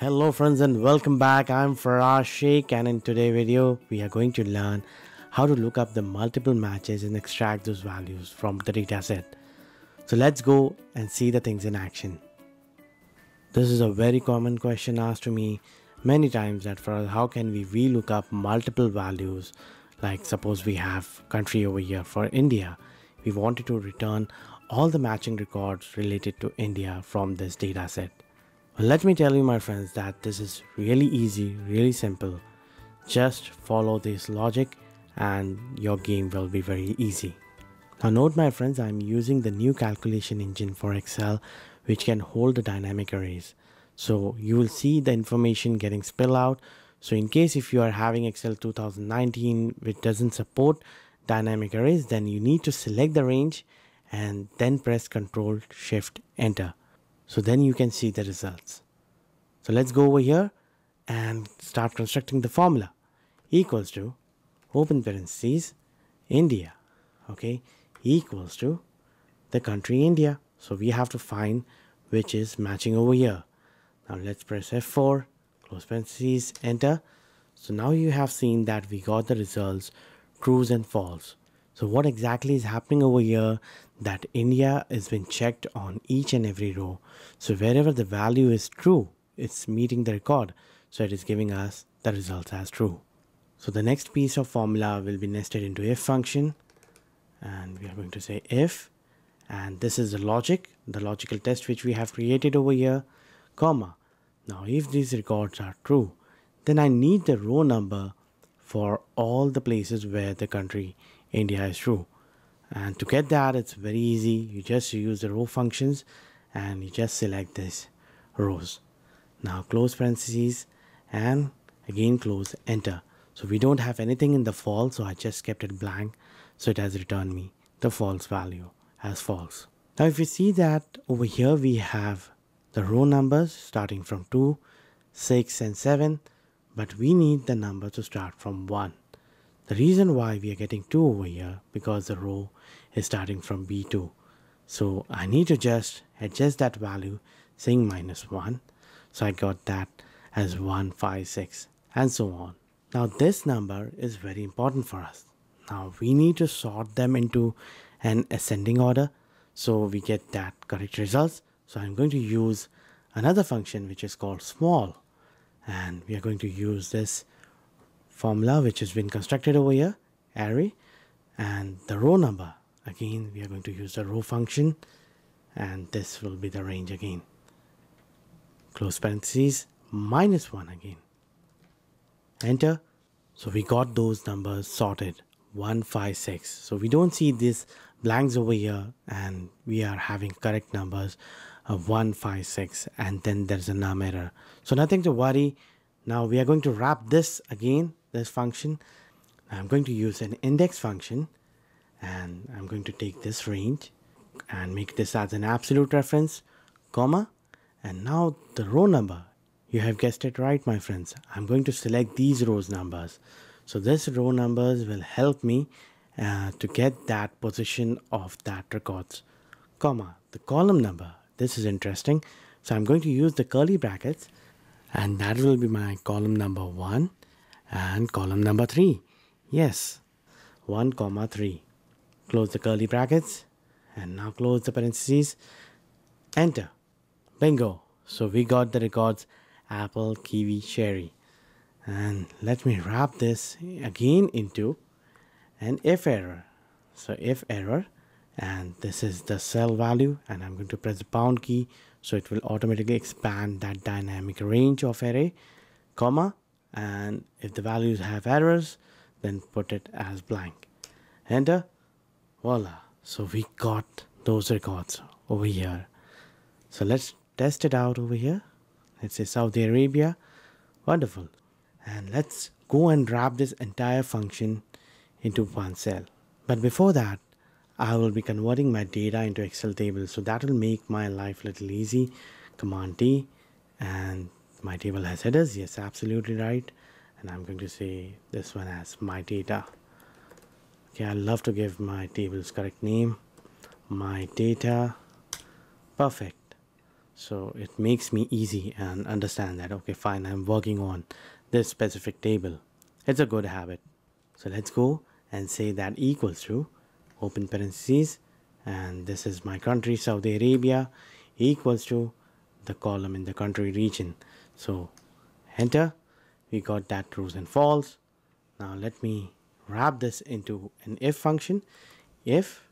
Hello friends and welcome back. I'm Faraz Shaikh and in today's video we are going to learn how to look up the multiple matches and extract those values from the dataset. So let's go and see the things in action. This is a very common question asked to me many times that for how can we VLOOKUP multiple values like suppose we have country over here for India. We wanted to return all the matching records related to India from this dataset. Let me tell you my friends that this is really easy, really simple. Just follow this logic and your game will be very easy. Now note my friends, I'm using the new calculation engine for Excel which can hold the dynamic arrays. So you will see the information getting spilled out. So in case if you are having Excel 2019 which doesn't support dynamic arrays, then you need to select the range and then press Control Shift Enter. So then you can see the results. So let's go over here and start constructing the formula equals to open parentheses India okay equals to the country India. So we have to find which is matching over here. Now let's press F4 close parentheses enter. So now you have seen that we got the results trues and false so what exactly is happening over here that India has been checked on each and every row. So wherever the value is true, it's meeting the record. So it is giving us the results as true. So the next piece of formula will be nested into if function. And we are going to say if, and this is the logic, the logical test which we have created over here, comma. Now if these records are true, then I need the row number for all the places where the country India is true. And to get that, it's very easy. You just use the row functions and you just select this rows. Now close parentheses and again close enter. So we don't have anything in the false, so I just kept it blank. So it has returned me the false value as false. Now if you see that over here we have the row numbers starting from 2, 6 and 7 but we need the number to start from 1. The reason why we are getting 2 over here because the row is starting from B2. So I need to just adjust that value saying minus 1. So I got that as 156 and so on. Now this number is very important for us. Now we need to sort them into an ascending order so we get that correct results. So I'm going to use another function which is called small and we are going to use this formula which has been constructed over here array and the row number. Again we are going to use the row function and this will be the range again. Close parentheses minus 1 again. Enter. So we got those numbers sorted. 156 so we don't see these blanks over here and we are having correct numbers of 156 and then there's a num error so nothing to worry now we are going to wrap this again this function. I'm going to use an index function and I'm going to take this range and make this as an absolute reference, comma, and now the row number. You have guessed it right, my friends. I'm going to select these rows numbers. So this row numbers will help me uh, to get that position of that records, comma, the column number. This is interesting. So I'm going to use the curly brackets and that will be my column number one and column number 3 yes 1 comma 3 close the curly brackets and now close the parentheses. Enter. Bingo. So we got the records apple kiwi cherry and let me wrap this again into an if error. So if error and this is the cell value and I'm going to press the pound key so it will automatically expand that dynamic range of array comma and if the values have errors then put it as blank. Enter. Voila. So we got those records over here. So let's test it out over here. Let's say Saudi Arabia. Wonderful. And let's go and wrap this entire function into one cell. But before that I will be converting my data into Excel table. so that will make my life a little easy. Command D and my table has headers. Yes absolutely right. And I'm going to say this one as my data. Okay I love to give my tables correct name. My data. Perfect. So it makes me easy and understand that okay fine i'm working on this specific table. It's a good habit. So let's go and say that equals to open parentheses and this is my country saudi arabia equals to the column in the country region. So enter. We got that trues and false. Now let me wrap this into an if function. If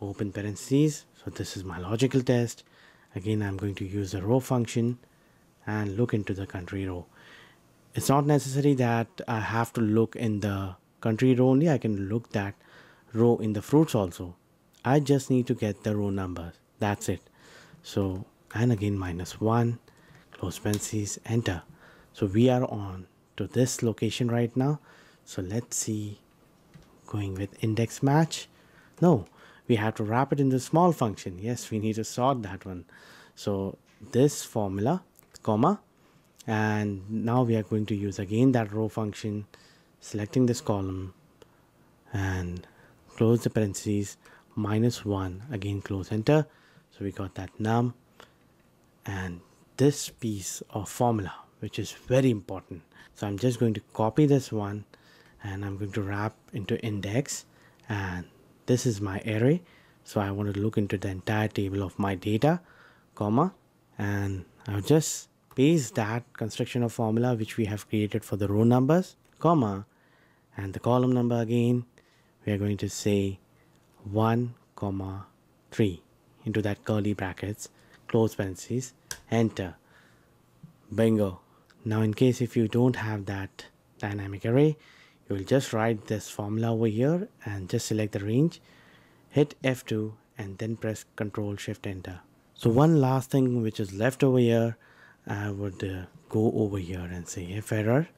open parentheses. So this is my logical test. Again I'm going to use the row function and look into the country row. It's not necessary that I have to look in the country row only. I can look that row in the fruits also. I just need to get the row numbers. That's it. So and again minus 1 close parentheses enter. So we are on to this location right now. So let's see going with index match. No we have to wrap it in the small function. Yes, we need to sort that one. So this formula, comma, and now we are going to use again that row function, selecting this column and close the parentheses, minus 1, again close enter. So we got that num. And this piece of formula, which is very important. So I'm just going to copy this one and I'm going to wrap into index. And this is my array. So I want to look into the entire table of my data comma. And I'll just paste that construction of formula which we have created for the row numbers comma. And the column number again we are going to say 1 comma 3 into that curly brackets close parentheses enter. Bingo. Now in case if you don't have that dynamic array you will just write this formula over here and just select the range hit F2 and then press Control Shift Enter. So one last thing which is left over here I would uh, go over here and say if error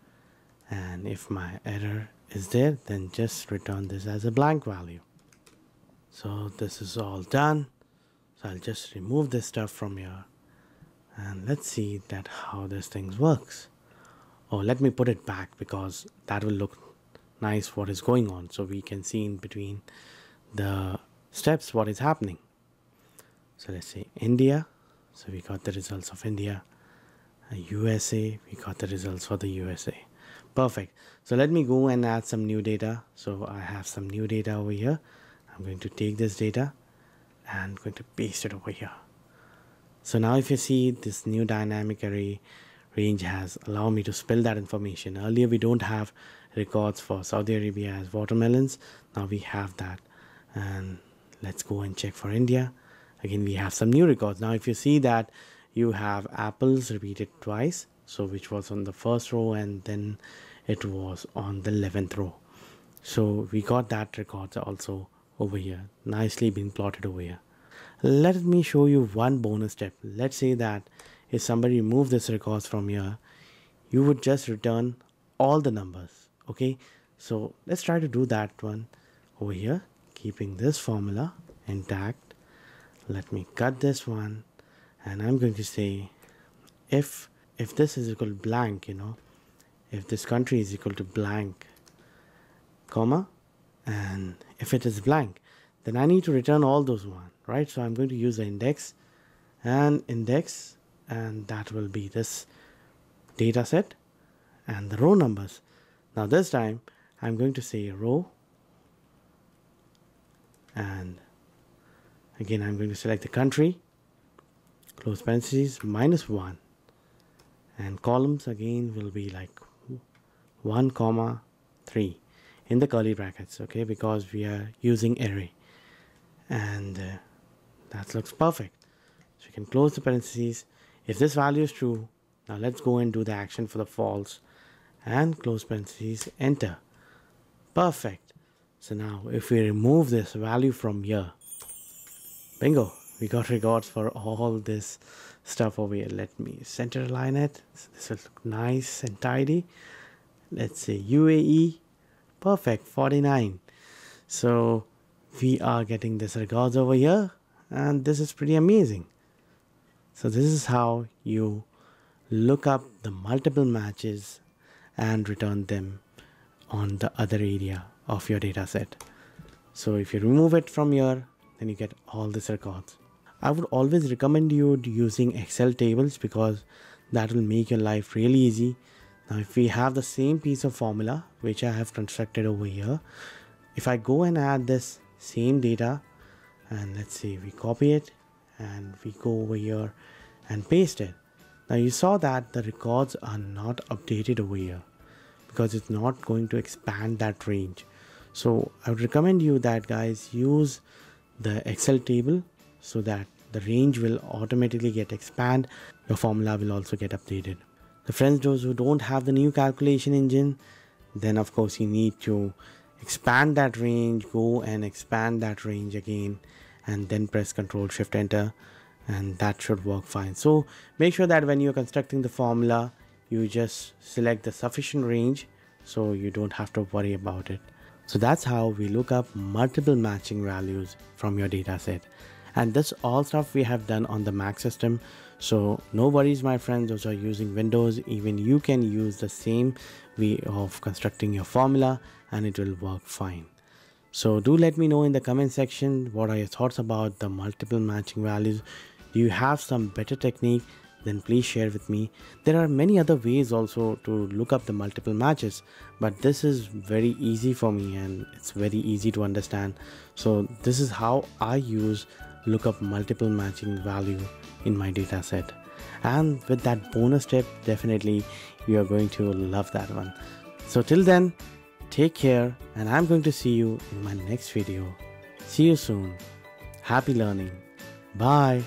and if my error is there then just return this as a blank value. So this is all done. So I'll just remove this stuff from here. And let's see that how this thing works. Oh let me put it back because that will look nice what is going on. So we can see in between the steps what is happening. So let's say India. So we got the results of India. Uh, USA we got the results for the USA perfect so let me go and add some new data so I have some new data over here I'm going to take this data and going to paste it over here so now if you see this new dynamic array range has allowed me to spill that information earlier we don't have records for Saudi Arabia as watermelons. Now we have that. And let's go and check for India. Again, we have some new records. Now, if you see that you have apples repeated twice, so which was on the first row and then it was on the 11th row. So we got that records also over here, nicely being plotted over here. Let me show you one bonus step. Let's say that if somebody removed this records from here, you would just return all the numbers okay so let's try to do that one over here keeping this formula intact let me cut this one and I'm going to say if if this is equal to blank you know if this country is equal to blank comma and if it is blank then I need to return all those one right? So I'm going to use the index and index and that will be this data set and the row numbers. Now this time I'm going to say row and again I'm going to select the country close parentheses minus 1 and columns again will be like 1 comma 3 in the curly brackets okay because we are using array. And uh, that looks perfect. So you can close the parentheses. If this value is true now let's go and do the action for the false and close parentheses enter. Perfect. So now if we remove this value from here bingo we got records for all this stuff over here. Let me center align it. This will look nice and tidy. Let's say UAE perfect. 49 so we are getting this records over here and this is pretty amazing. So this is how you look up the multiple matches and return them on the other area of your data set. So if you remove it from here, then you get all these records. I would always recommend you using Excel tables because that will make your life really easy. Now if we have the same piece of formula which I have constructed over here, if I go and add this same data and let's see we copy it and we go over here and paste it. Now you saw that the records are not updated over here because it's not going to expand that range. So I would recommend you that guys use the Excel table so that the range will automatically get expand your formula will also get updated. The friends those who don't have the new calculation engine then of course you need to expand that range go and expand that range again and then press Control shift enter and that should work fine. So make sure that when you're constructing the formula you just select the sufficient range so you don't have to worry about it. So that's how we look up multiple matching values from your dataset and this all stuff we have done on the Mac system. So no worries my friends. Those are using Windows. Even you can use the same way of constructing your formula and it will work fine. So do let me know in the comment section what are your thoughts about the multiple matching values. Do you have some better technique? Then please share with me. There are many other ways also to look up the multiple matches, but this is very easy for me and it's very easy to understand. So this is how I use look up multiple matching value in my data set. And with that bonus tip, definitely you are going to love that one. So till then, take care and I'm going to see you in my next video. See you soon. Happy learning. Bye.